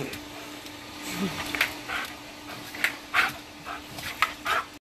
うん。